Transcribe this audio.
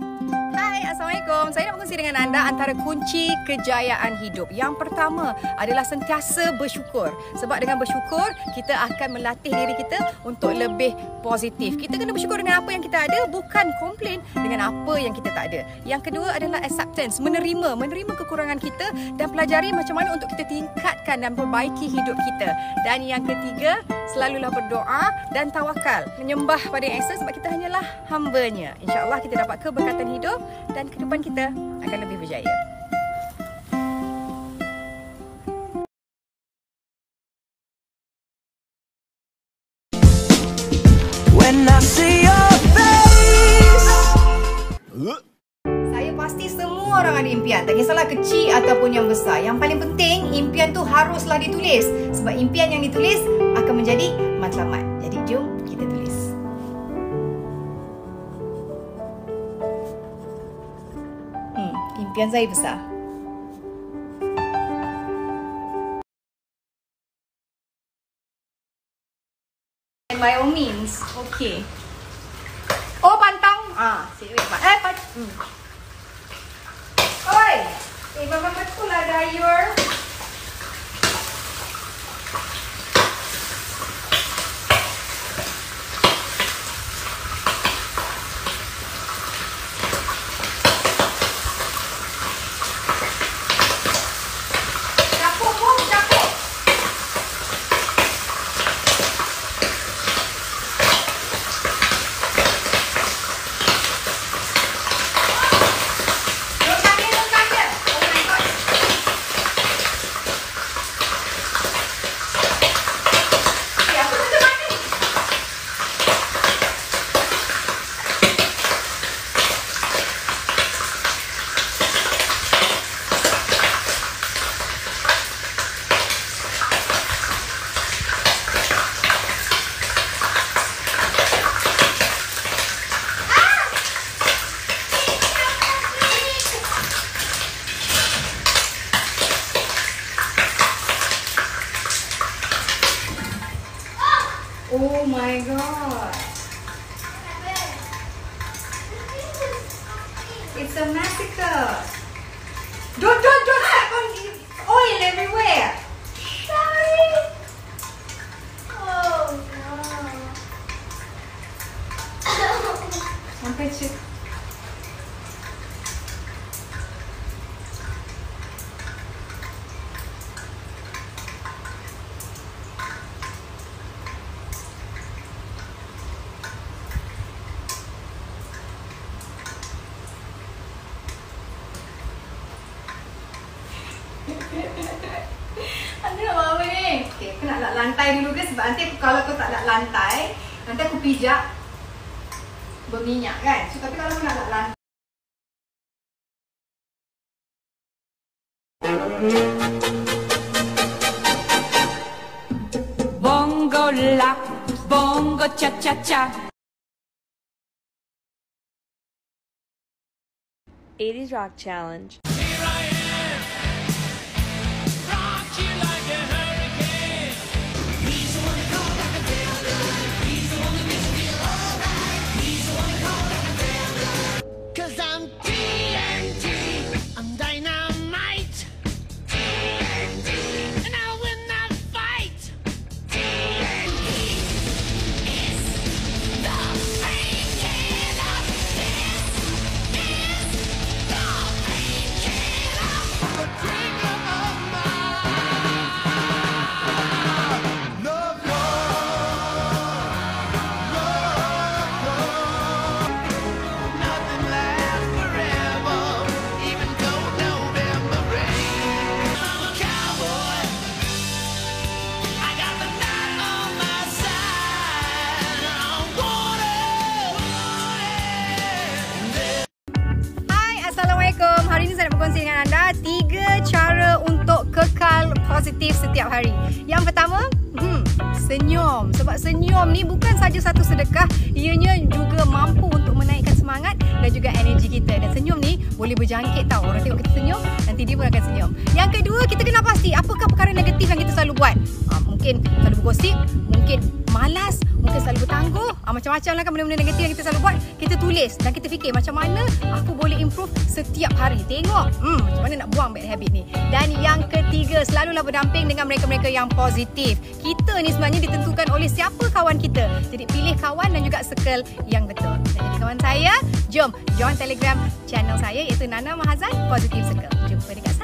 Thank you. Assalamualaikum. Saya nak berkongsi dengan anda antara kunci kejayaan hidup. Yang pertama adalah sentiasa bersyukur. Sebab dengan bersyukur, kita akan melatih diri kita untuk lebih positif. Kita kena bersyukur dengan apa yang kita ada, bukan komplain dengan apa yang kita tak ada. Yang kedua adalah acceptance, menerima, menerima kekurangan kita dan pelajari macam mana untuk kita tingkatkan dan perbaiki hidup kita. Dan yang ketiga, selalulah berdoa dan tawakal. Menyembah pada Yang Esa sebab kita hanyalah hambanya. InsyaAllah kita dapat keberkatan hidup dan kehidupan kita akan lebih berjaya. When I see your face. Saya pasti semua orang ada impian. Tak kisahlah kecil ataupun yang besar. Yang paling penting, impian tu haruslah ditulis. Sebab impian yang ditulis akan menjadi matlamat. Jadi jom By all means, okay. Oh, pantang. Ah, si wait, pak. Eh, pat. Hmm. Oi. Eh, bapa betul lah dayur. Oh my god. It's a massacre. Don't, don't, don't the oil everywhere. Sorry. Oh no. Sampai cik. Anda nak buat apa ni? Okay, aku nak lap lantai dulu ke sebab nanti aku, kalau kau tak lap lantai, nanti aku pijak berminyak kan. So, tapi kalau aku nak lap lantai, Bongo la, bongo cha cha cha. 80s Rock Challenge. Senyum. Sebab senyum ni bukan saja satu sedekah, ianya juga boleh berjangkit tau. Orang tengok kita senyum, nanti dia pun akan senyum. Yang kedua, kita kena pasti apakah perkara negatif yang kita selalu buat. Ha, mungkin selalu bergosip, mungkin malas, mungkin selalu bertangguh. Ha, macam-macam lah kan benda-benda negatif yang kita selalu buat. Kita tulis dan kita fikir macam mana aku boleh improve setiap hari. Tengok, hmm, macam mana nak buang bad habit ni. Dan yang ketiga, selalulah berdamping dengan mereka-mereka yang positif. Kita ni sebenarnya ditentukan oleh siapa kawan kita. Jadi pilih kawan dan juga circle yang betul. Jadi kawan saya, jom join telegram channel saya iaitu Nana Mahazan Positive Circle. Jumpa dekat